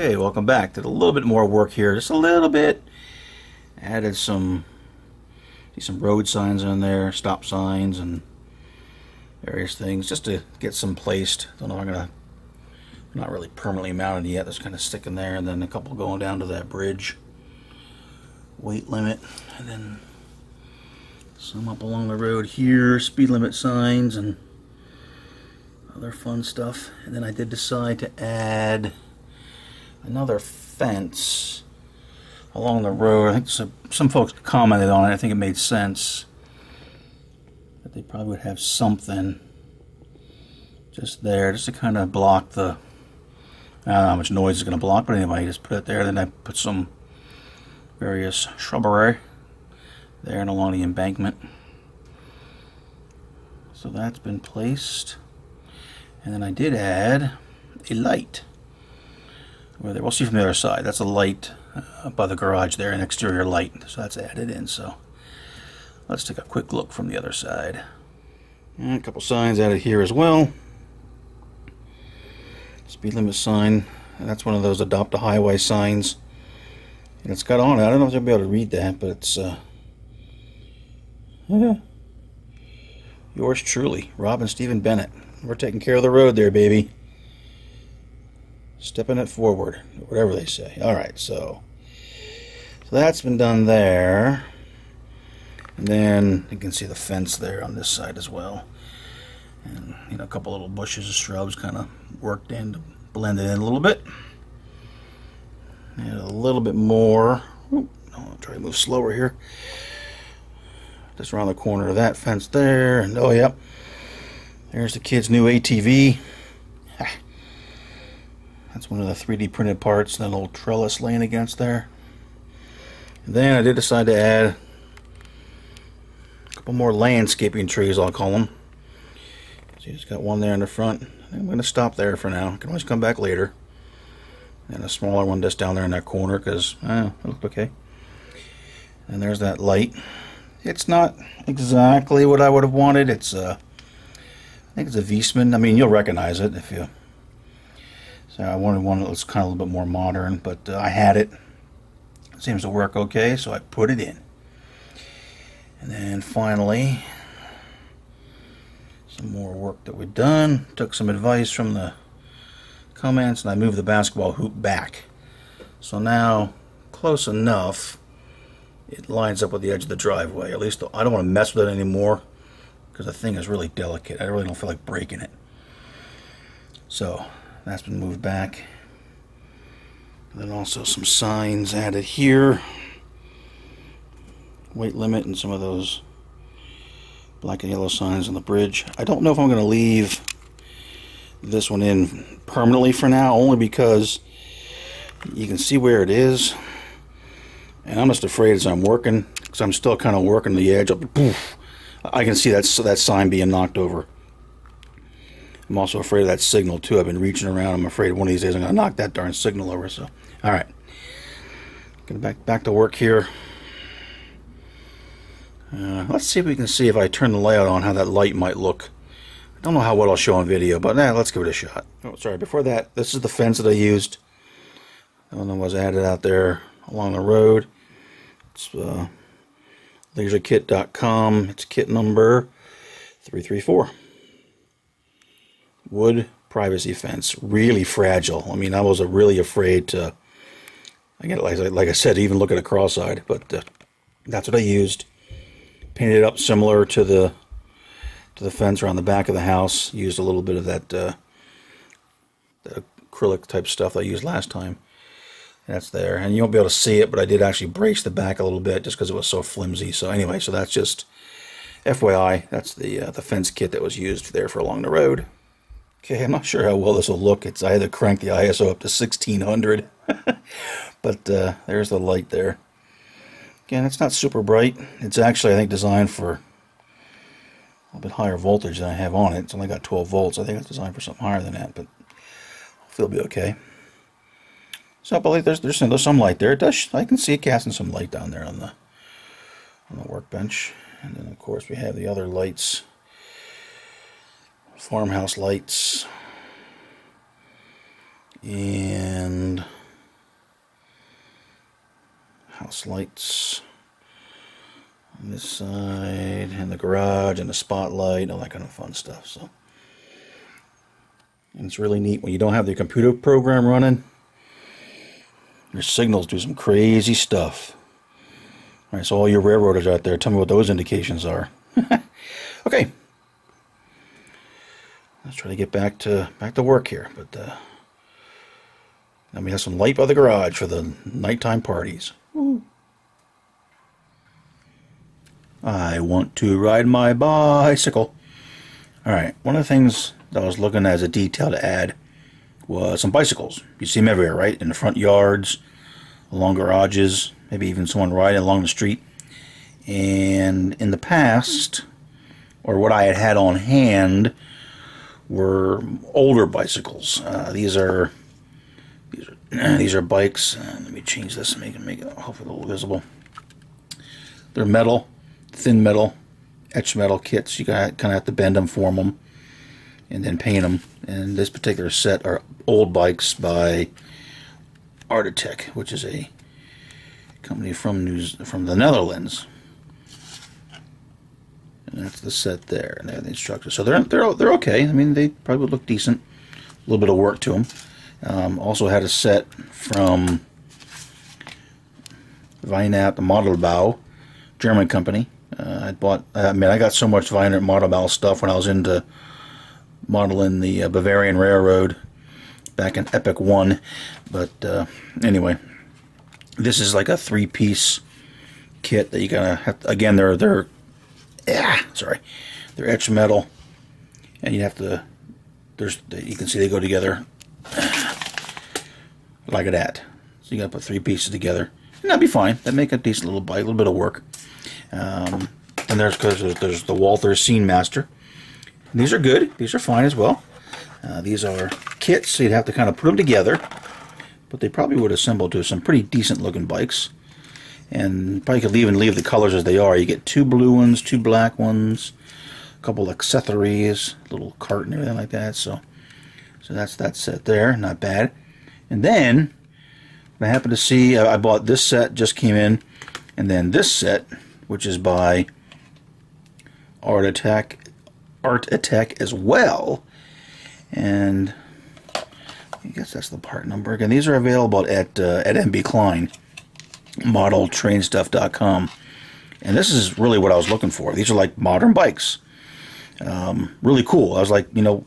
Okay, welcome back. Did a little bit more work here, just a little bit. Added some, see some road signs on there, stop signs, and various things, just to get some placed. Don't know I'm gonna, not really permanently mounted yet. That's kind of sticking there, and then a couple going down to that bridge. Weight limit, and then some up along the road here, speed limit signs, and other fun stuff. And then I did decide to add another fence along the road. I think some, some folks commented on it. I think it made sense that they probably would have something just there, just to kind of block the. I don't know how much noise is going to block, but anyway, just put it there. Then I put some various shrubbery there and along the embankment. So that's been placed. And then I did add a light We'll see from the other side. That's a light uh, by the garage there, an exterior light. So that's added in. So let's take a quick look from the other side. And a couple signs added here as well. Speed limit sign. That's one of those adopt a highway signs. And it's got on it. I don't know if you'll be able to read that, but it's uh, yeah. yours truly, Rob and Stephen Bennett. We're taking care of the road there, baby stepping it forward, whatever they say. All right, so so that's been done there. And then you can see the fence there on this side as well. And you know, a couple little bushes of shrubs kind of worked in to blend it in a little bit. And a little bit more. I'll try to move slower here. Just around the corner of that fence there. And oh, yep. There's the kid's new ATV. Ah, That's one of the 3D printed parts, that little trellis laying against there. And then I did decide to add a couple more landscaping trees, I'll call them. So just got one there in the front. I'm going to stop there for now. I can always come back later. And a smaller one just down there in that corner because eh, it looked okay. And there's that light. It's not exactly what I would have wanted. It's uh, I think it's a Viessmann. I mean, you'll recognize it if you so I wanted one that was kind of a little bit more modern, but uh, I had it. it. Seems to work okay, so I put it in. And then finally, some more work that we've done. Took some advice from the comments, and I moved the basketball hoop back. So now, close enough, it lines up with the edge of the driveway. At least I don't want to mess with it anymore because the thing is really delicate. I really don't feel like breaking it. So that's been moved back. And then also some signs added here. Weight limit and some of those black and yellow signs on the bridge. I don't know if I'm going to leave this one in permanently for now, only because you can see where it is. And I'm just afraid as I'm working, because I'm still kind of working the edge, I can see that, that sign being knocked over. I'm also afraid of that signal too. I've been reaching around. I'm afraid one of these days I'm going to knock that darn signal over. So, all right, getting back back to work here. Uh, let's see if we can see if I turn the layout on how that light might look. I don't know how well I'll show on video, but nah, let's give it a shot. Oh, sorry. Before that, this is the fence that I used. That one was added out there along the road. It's uh, laserkit.com. It's kit number 334 wood privacy fence, really fragile. I mean, I was really afraid to, again, like, like I said, even look at a cross-eyed, but uh, that's what I used. Painted it up similar to the to the fence around the back of the house. Used a little bit of that, uh, acrylic type stuff I used last time. That's there, and you won't be able to see it, but I did actually brace the back a little bit just because it was so flimsy. So anyway, so that's just FYI. That's the uh, the fence kit that was used there for along the road. Okay, I'm not sure how well this will look. It's I crank the ISO up to 1600, but uh, there's the light there. Again, it's not super bright. It's actually, I think, designed for a little bit higher voltage than I have on it. It's only got 12 volts. I think it's designed for something higher than that, but hopefully it'll be okay. So, but there's, there's, there's some light there. It does, I can see it casting some light down there on the on the workbench. And then, of course, we have the other lights farmhouse lights and House lights on this side, and the garage, and the spotlight, and all that kind of fun stuff. So, and it's really neat when you don't have the computer program running. Your signals do some crazy stuff. All right, so all your railroaders out there, tell me what those indications are. okay, let's try to get back to back to work here. But uh, now we have some light by the garage for the nighttime parties. Woo. I want to ride my bicycle. All right, one of the things that I was looking at as a detail to add was some bicycles. You see them everywhere, right? In the front yards, along garages, maybe even someone riding along the street. And in the past, or what I had had on hand, were older bicycles. Uh, these are these are these are bikes. Uh, let me change this and make it make it hopefully a little visible. They're metal, thin metal, etched metal kits. You got kind of have to bend them, form them, and then paint them. And this particular set are old bikes by Artitec, which is a company from News from the Netherlands. And that's the set there, and they're the instructors. So they're they're they're okay. I mean, they probably would look decent. A little bit of work to them. Um, also had a set from Weinert Modellbau, German company. Uh, I bought. I mean, I got so much Weinert Modellbau stuff when I was into modeling the uh, Bavarian Railroad back in Epoch One. But uh, anyway, this is like a three-piece kit that you gotta have. To, again, they're they're yeah, sorry, they're etched metal, and you have to. There's you can see they go together like that. So you gotta put three pieces together, and that'd be fine. That'd make a decent little bike, a little bit of work. Um, and there's because there's the Walther Scene Master. And these are good. These are fine as well. Uh, these are kits, so you'd have to kind of put them together. But they probably would assemble to some pretty decent looking bikes. And probably could even leave the colors as they are. You get two blue ones, two black ones, a couple accessories, little cart and everything like that. So, so that's that set there. Not bad. And then I happened to see I bought this set just came in, and then this set, which is by Artitec, Art Attack as well. And I guess that's the part number. Again, these are available at uh, at MB Klein modeltrainstuff.com. And this is really what I was looking for. These are like modern bikes. Um, really cool. I was like, you know,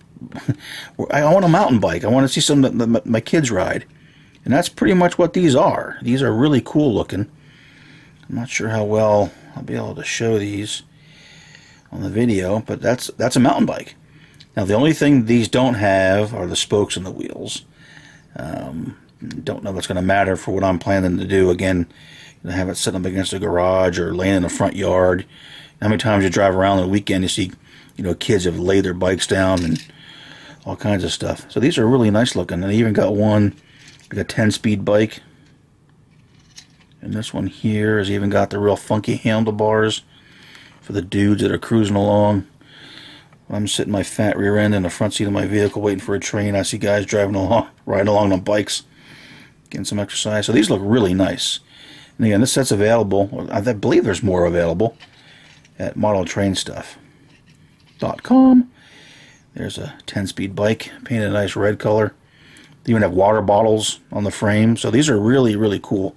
I want a mountain bike. I want to see some that my kids ride. And that's pretty much what these are. These are really cool looking. I'm not sure how well I'll be able to show these on the video, but that's that's a mountain bike. Now the only thing these don't have are the spokes and the wheels. Um, don't know if it's going to matter for what I'm planning to do. Again, you know, have it sitting up against a garage or laying in the front yard. How many times you drive around on the weekend, you see, you know, kids have laid their bikes down and all kinds of stuff. So these are really nice looking. And I even got one, like a 10-speed bike. And this one here has even got the real funky handlebars for the dudes that are cruising along. I'm sitting my fat rear end in the front seat of my vehicle waiting for a train. I see guys driving along, riding along on bikes getting some exercise. So these look really nice. And again, this set's available. I believe there's more available at modeltrainstuff.com. There's a 10-speed bike, painted a nice red color. They even have water bottles on the frame. So these are really, really cool.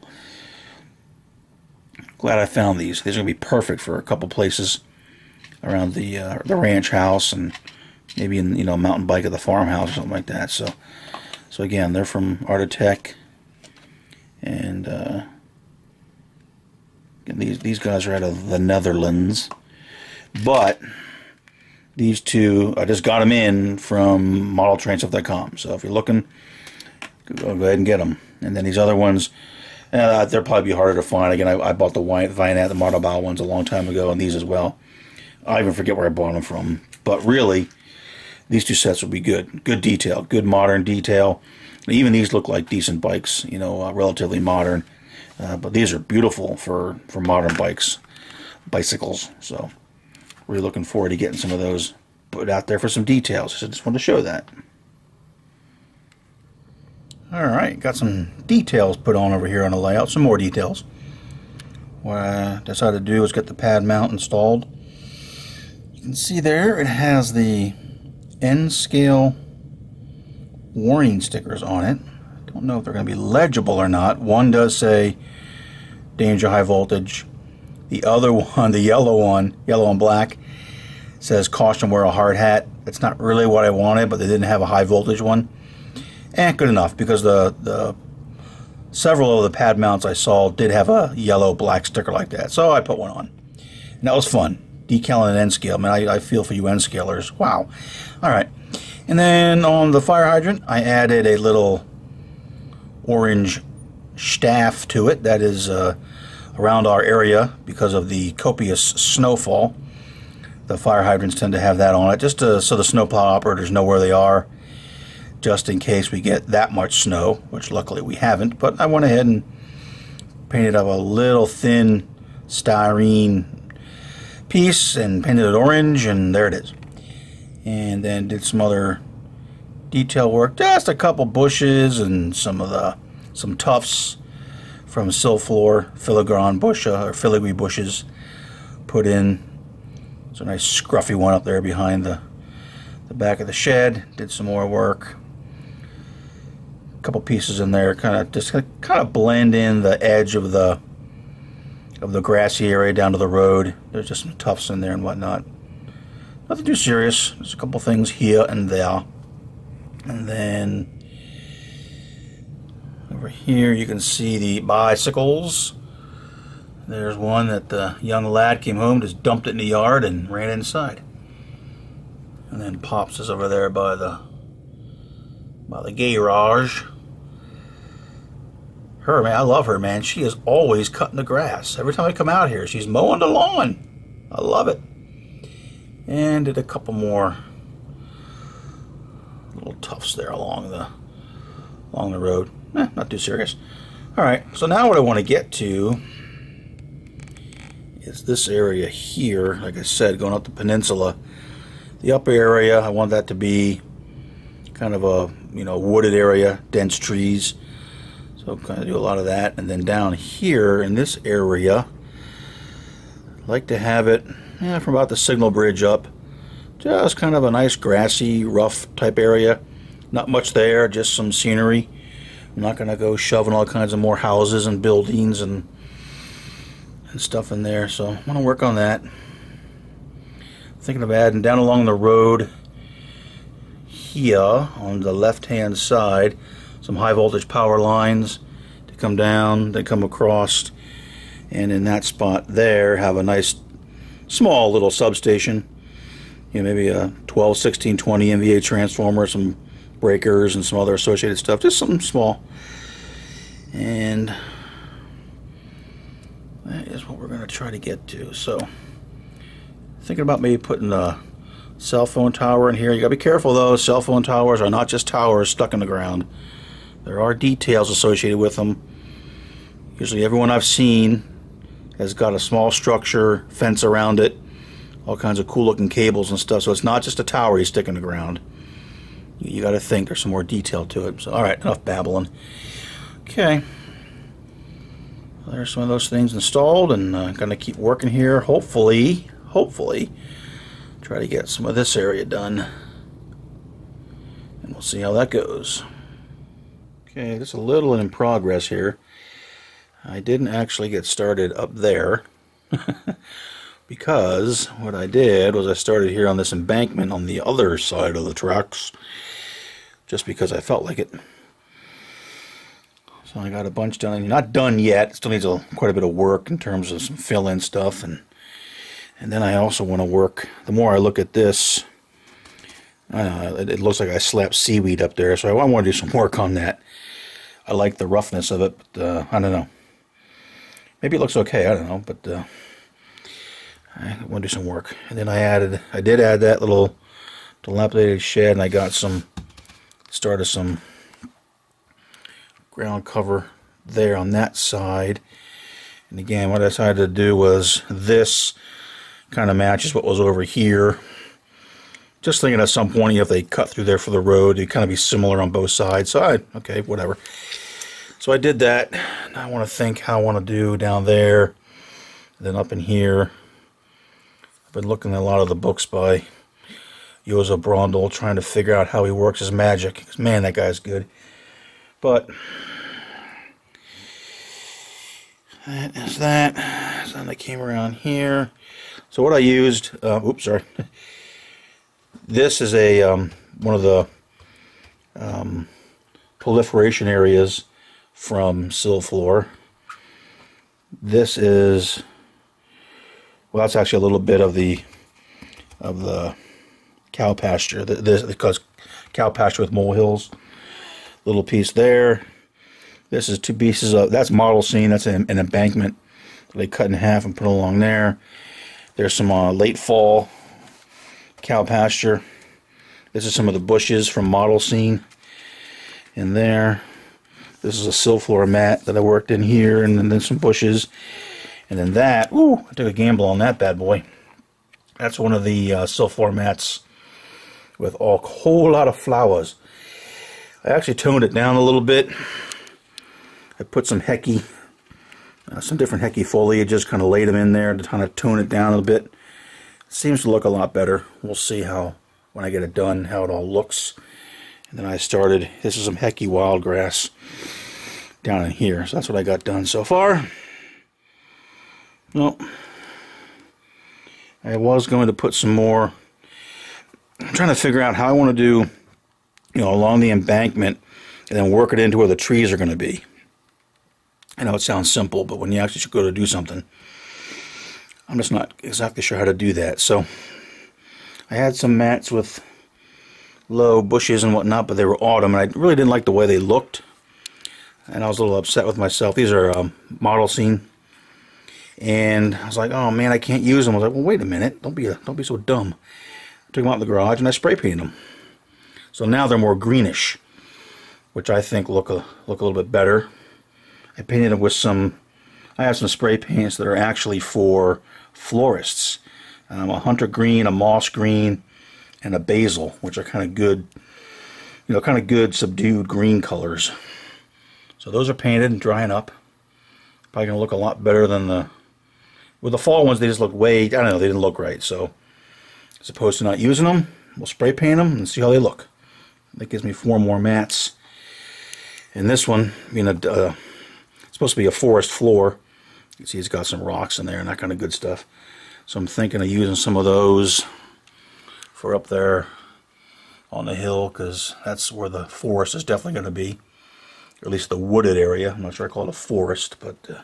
Glad I found these. These are going to be perfect for a couple places around the uh, the ranch house and maybe in you know mountain bike at the farmhouse or something like that. So, so again, they're from Artitec and uh, these these guys are out of the Netherlands, but these two I just got them in from ModelTrainStuff.com. So if you're looking, go ahead and get them. And then these other ones, uh, they'll probably be harder to find. Again, I, I bought the Weinert, the Modellbau ones a long time ago, and these as well. I even forget where I bought them from. But really, these two sets will be good. Good detail, good modern detail. Even these look like decent bikes, you know, uh, relatively modern. Uh, but these are beautiful for, for modern bikes, bicycles. So really looking forward to getting some of those put out there for some details. So just wanted to show that. All right, got some details put on over here on the layout, some more details. what I decided to do was get the pad mount installed. You can see there it has the N-scale warning stickers on it. I don't know if they're going to be legible or not. One does say danger high voltage. The other one, the yellow one, yellow and black, says caution wear a hard hat. That's not really what I wanted, but they didn't have a high voltage one. And good enough because the, the several of the pad mounts I saw did have a yellow black sticker like that. So I put one on. And that was fun. Decal and N scale. I mean, I, I feel for you N scalers. Wow. All right. And then on the fire hydrant, I added a little orange staff to it that is uh, around our area because of the copious snowfall. The fire hydrants tend to have that on it just to, so the snowplow operators know where they are just in case we get that much snow, which luckily we haven't. But I went ahead and painted up a little thin styrene piece and painted it orange and there it is. And then did some other detail work, just a couple bushes and some of the some tufts from Silflor filigran bush uh, or filigree bushes put in. It's a nice scruffy one up there behind the the back of the shed. Did some more work. A couple pieces in there, kind of just kind of blend in the edge of the of the grassy area down to the road. There's just some tufts in there and whatnot. Nothing too serious. There's a couple things here and there. And then over here you can see the bicycles. There's one that the young lad came home, just dumped it in the yard and ran inside. And then Pops is over there by the by the garage. Her man, I love her man. She is always cutting the grass. Every time I come out here, she's mowing the lawn. I love it. And did a couple more little tufts there along the along the road. Eh, not too serious. All right, so now what I want to get to is this area here. Like I said, going up the peninsula. The upper area, I want that to be kind of a you know wooded area, dense trees. So going to do a lot of that. And then down here in this area, like to have it yeah, from about the signal bridge up. Just kind of a nice grassy, rough type area. Not much there, just some scenery. I'm not going to go shoving all kinds of more houses and buildings and and stuff in there. So I'm going to work on that. Thinking of adding down along the road here on the left hand side some high voltage power lines to come down, they come across and in that spot there have a nice small little substation you know maybe a 12 16 20 MVA transformer some breakers and some other associated stuff. Just something small. And that is what we're going to try to get to. So, thinking about maybe putting a cell phone tower in here. You got to be careful though. Cell phone towers are not just towers stuck in the ground. There are details associated with them. Usually everyone I've seen has got a small structure, fence around it, all kinds of cool looking cables and stuff. So it's not just a tower you stick in the ground you got to think there's some more detail to it. So, all right, enough babbling. Okay. There's some of those things installed, and I'm uh, going to keep working here. Hopefully, hopefully, try to get some of this area done. And we'll see how that goes. Okay, just a little in progress here. I didn't actually get started up there. because what I did was I started here on this embankment on the other side of the tracks just because I felt like it. So I got a bunch done. Not done yet. Still needs a, quite a bit of work in terms of some fill-in stuff. And and then I also want to work, the more I look at this, uh, it, it, looks like I slapped seaweed up there. So I, I want to do some work on that. I like the roughness of it, but uh, I don't know. Maybe it looks okay. I don't know. But uh, I want to do some work. And then I added, I did add that little dilapidated shed. And I got some started some ground cover there on that side. And again, what I decided to do was this kind of matches what was over here. Just thinking at some point, if they cut through there for the road, it'd kind of be similar on both sides. So I, okay, whatever. So I did that. Now I want to think how I want to do down there. then up in here, I've been looking at a lot of the books by Josef Brandl, trying to figure out how he works his magic. Because man, that guy's good. But that is that. So then I came around here. So what I used, uh, oops, sorry. This is a um, one of the um, proliferation areas from Silflor. This is well, that's actually a little bit of the of the cow pasture. This because cow pasture with molehills. Little piece there. This is two pieces of that's model scene. That's an, an embankment they cut in half and put along there. There's some uh, late fall cow pasture. This is some of the bushes from model scene in there. This is a Silflor mat that I worked in here, and then, some bushes. And then that, ooh, I took a gamble on that bad boy. That's one of the uh, mats with a whole lot of flowers. I actually toned it down a little bit. I put some Heki, uh, some different Heki foliages, kind of laid them in there to kind of tone it down a little bit. Seems to look a lot better. We'll see how, when I get it done, how it all looks. And then I started, this is some Heki Wildgrass down in here. So that's what I got done so far. Well, I was going to put some more. I'm trying to figure out how I want to do, you know, along the embankment and then work it into where the trees are going to be. I know it sounds simple, but when you actually go to do something, I'm just not exactly sure how to do that. So I had some mats with low bushes and whatnot, but they were autumn, and I really didn't like the way they looked. And I was a little upset with myself. These are um, model scene, and I was like, "Oh man, I can't use them." I was like, "Well, wait a minute! Don't be a, don't be so dumb." I took them out in the garage and I spray painted them. So now they're more greenish, which I think look a look a little bit better. I painted them with some. I have some spray paints that are actually for florists. Um, a hunter green, a moss green, and a basil, which are kind of good, you know, kind of good subdued green colors. So those are painted and drying up. Probably going to look a lot better than the... With the fall ones, they just look way... I don't know, they didn't look right. So as opposed to not using them, we'll spray paint them and see how they look. That gives me four more mats. And this one, being a... Uh, supposed to be a forest floor. See it's got some rocks in there and that kind of good stuff. So I'm thinking of using some of those for up there on the hill because that's where the forest is definitely going to be. Or at least the wooded area. I'm not sure I call it a forest, but uh,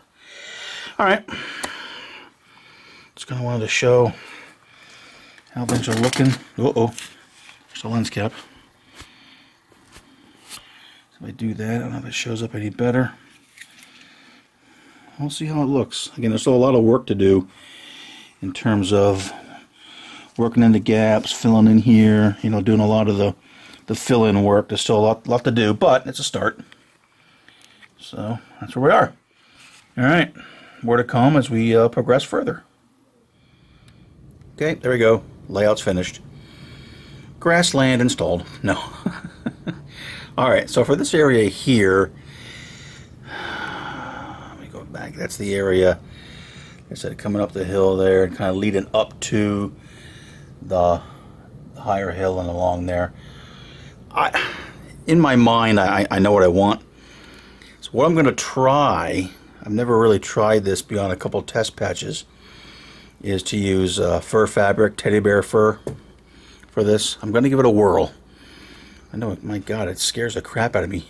all right. Just kind of wanted to show how things are looking. Uh oh, there's a lens cap. So if I do that, I don't know if it shows up any better. We'll see how it looks. Again, there's still a lot of work to do in terms of working in the gaps, filling in here, you know, doing a lot of the, the fill-in work. There's still a lot, lot to do, but it's a start. So that's where we are. All right, more to come as we uh, progress further. Okay, there we go. Layout's finished. Grassland installed. No. All right, so for this area here, That's the area, I said, coming up the hill there and kind of leading up to the, the higher hill and along there. I, in my mind, I, I know what I want. So what I'm going to try, I've never really tried this beyond a couple test patches, is to use uh, fur fabric, teddy bear fur for this. I'm going to give it a whirl. I know, my God, it scares the crap out of me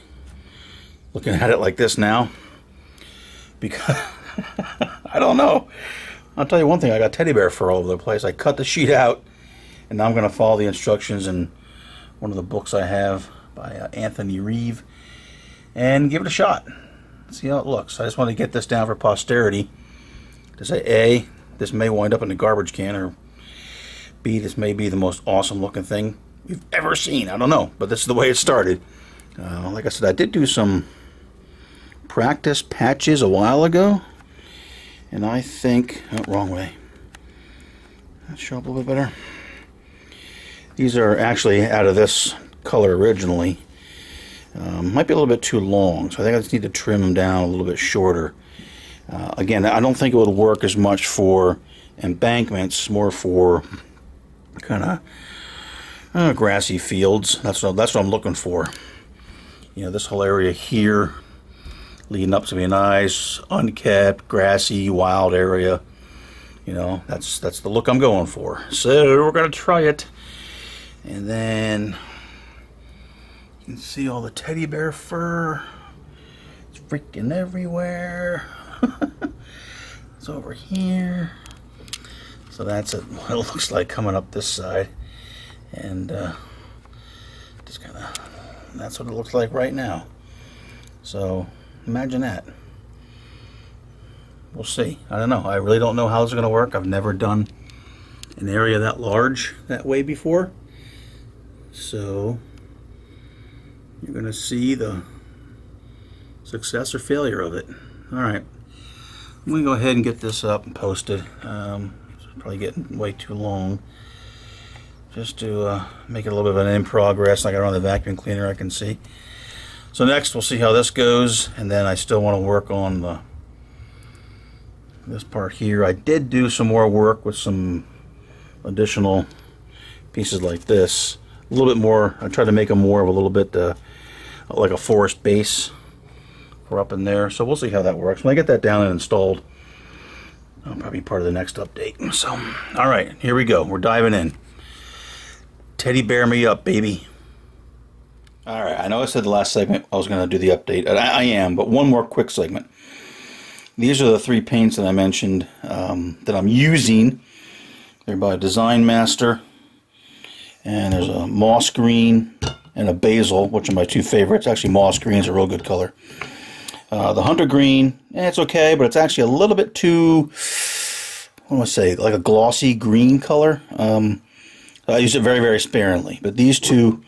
looking at it like this now. Because, I don't know. I'll tell you one thing, I got teddy bear fur all over the place. I cut the sheet out and now I'm going to follow the instructions in one of the books I have by uh, Anthony Reeve and give it a shot. See how it looks. I just want to get this down for posterity to say A, this may wind up in the garbage can, or B, this may be the most awesome looking thing you've ever seen. I don't know, but this is the way it started. Uh, like I said, I did do some practice patches a while ago, and I think, oh, wrong way. That show up a little bit better. These are actually out of this color originally. Um, might be a little bit too long, so I think I just need to trim them down a little bit shorter. Uh, again, I don't think it would work as much for embankments, more for kind of uh, grassy fields. That's what, that's what I'm looking for. You know, this whole area here leading up to be a nice, unkept, grassy, wild area. You know, that's that's the look I'm going for. So we're gonna try it. And then you can see all the teddy bear fur. It's freaking everywhere. it's over here. So that's it, what it looks like coming up this side. And uh, just kind of, that's what it looks like right now. So imagine that. We'll see. I don't know. I really don't know how this is going to work. I've never done an area that large that way before. So you're going to see the success or failure of it. All right. I'm going to go ahead and get this up and posted. Um, probably getting way too long. Just to uh, make it a little bit of an in progress. I got on the vacuum cleaner I can see. So next we'll see how this goes and then I still want to work on the this part here. I did do some more work with some additional pieces like this. A little bit more, I tried to make them more of a little bit uh, like a forest base for up in there. So we'll see how that works. When I get that down and installed, I'll probably be part of the next update. So, all right, here we go. We're diving in. Teddy bear me up, baby. All right, I know I said the last segment I was going to do the update. I, I, am, but one more quick segment. These are the three paints that I mentioned um, that I'm using. They're by Design Master. And there's a moss green and a basil, which are my two favorites. Actually, moss green is a real good color. Uh, the hunter green, eh, it's okay, but it's actually a little bit too, what do I say, like a glossy green color. Um, I use it very, very sparingly. But these two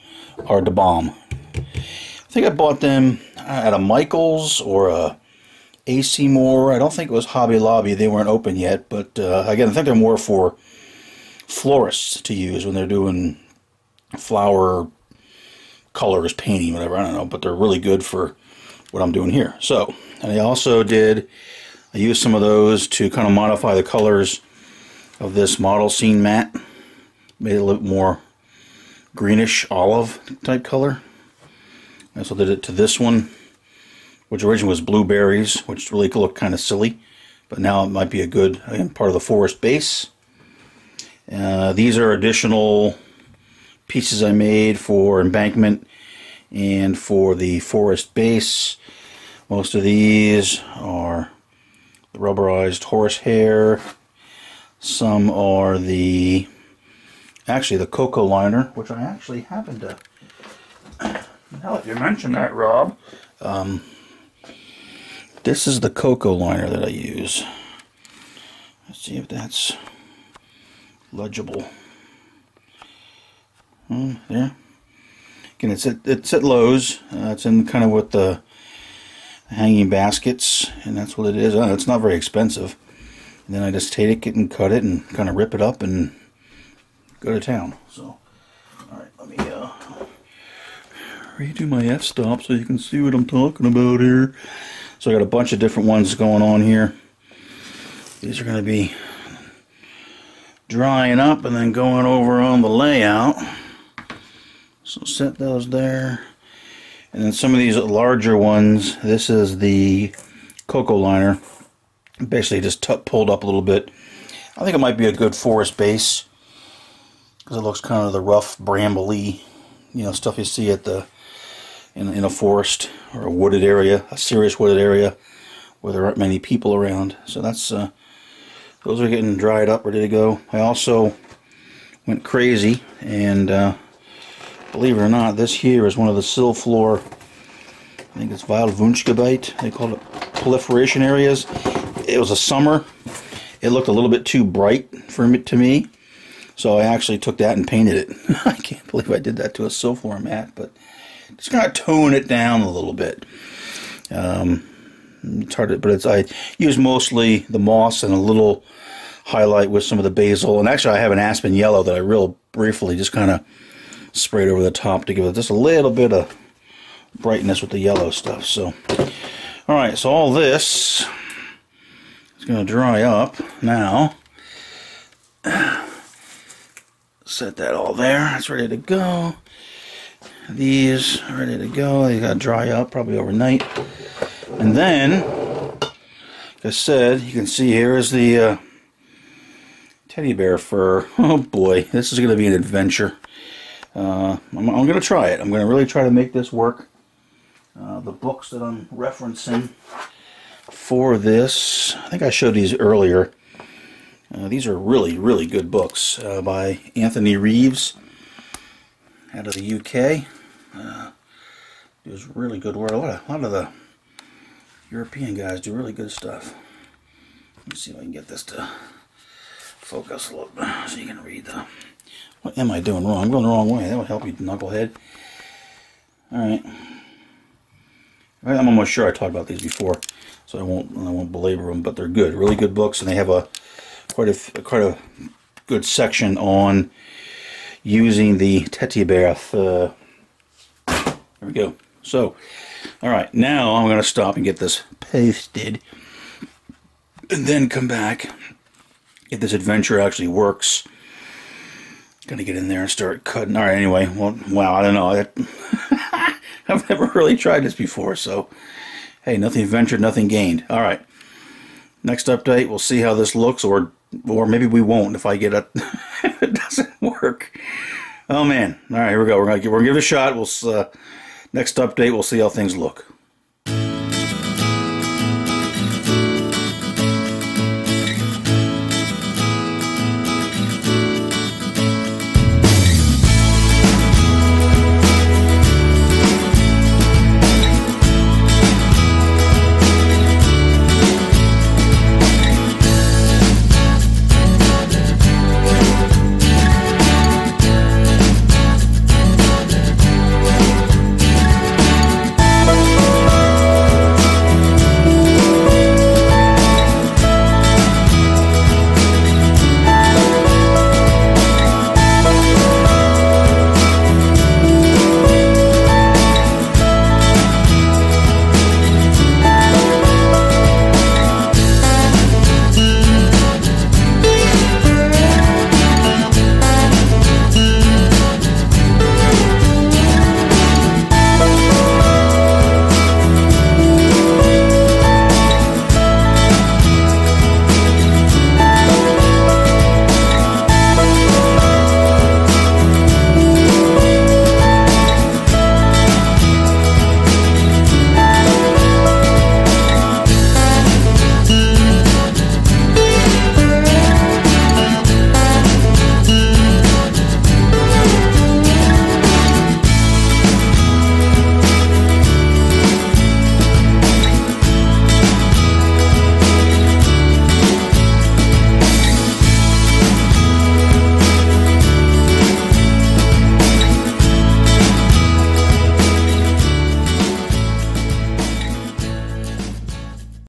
are the bomb. I think I bought them at a Michael's or a AC Moore. I don't think it was Hobby Lobby. They weren't open yet. But uh, again, I think they're more for florists to use when they're doing flower colors, painting, whatever. I don't know. But they're really good for what I'm doing here. So, and I also did, I used some of those to kind of modify the colors of this model scene mat. Made it a little more greenish olive type color. I also did it to this one, which originally was blueberries, which really looked kind of silly. But now it might be a good again, part of the forest base. Uh, these are additional pieces I made for embankment and for the forest base. Most of these are the rubberized horsehair. Some are the, actually the cocoa liner, which I actually happen to, now that you mention that, Rob, um, this is the cocoa liner that I use. Let's see if that's legible. Hmm, yeah. Again, it's at, it's at Lowe's. Uh, it's in kind of with the hanging baskets, and that's what it is. Uh, it's not very expensive. And then I just take it and cut it and kind of rip it up and go to town. So, all right, let me uh, redo my f-stop so you can see what I'm talking about here. So I got a bunch of different ones going on here. These are going to be drying up and then going over on the layout. So set those there. And then some of these larger ones, this is the cocoa liner. Basically just pulled up a little bit. I think it might be a good forest base because it looks kind of the rough, brambly, you know, stuff you see at the in, in a forest or a wooded area, a serious wooded area where there aren't many people around. So that's uh, those are getting dried up, ready to go. I also went crazy and uh, Believe it or not, this here is one of the Silflor, I think it's Wildwuchsgebiet, they call it proliferation areas. It was a summer. It looked a little bit too bright for me to me. So I actually took that and painted it. I can't believe I did that to a floor mat, but just kind of tone it down a little bit. Um, it's hard to, but it's I use mostly the moss and a little highlight with some of the basil. And actually, I have an aspen yellow that I real briefly just kind of sprayed over the top to give it just a little bit of brightness with the yellow stuff. So, all right, so all this is going to dry up now. Set that all there. It's ready to go. These are ready to go. They got to dry up probably overnight. And then, like I said, you can see here is the uh, teddy bear fur. Oh boy, this is going to be an adventure. Uh, I'm, I'm going to try it. I'm going to really try to make this work. Uh, the books that I'm referencing for this, I think I showed these earlier. Uh, these are really, really good books uh, by Anthony Reeves out of the UK. Uh, does really good work. A lot, of, a lot of the European guys do really good stuff. Let's see if I can get this to focus a little bit so you can read the. What am I doing wrong? I'm going the wrong way. That would help you, knucklehead. Alright. I'm almost sure I talked about these before, so I won't I won't belabor them. But they're good, really good books, and they have a quite a quite a good section on using the Teddy Bear. Uh, there we go. So, all right, now I'm going to stop and get this pasted, and then come back if this adventure actually works. Gonna get in there and start cutting. All right, anyway, well, wow, I don't know. I've never really tried this before, so hey, nothing ventured, nothing gained. All right, next update, we'll see how this looks, or or maybe we won't if I get if it doesn't work. Oh man! All right, here we go. We're gonna give, we're gonna give it a shot. We'll uh, next update. We'll see how things look.